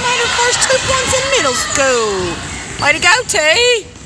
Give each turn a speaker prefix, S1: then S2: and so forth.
S1: your first two points in middle school. Way to go, T.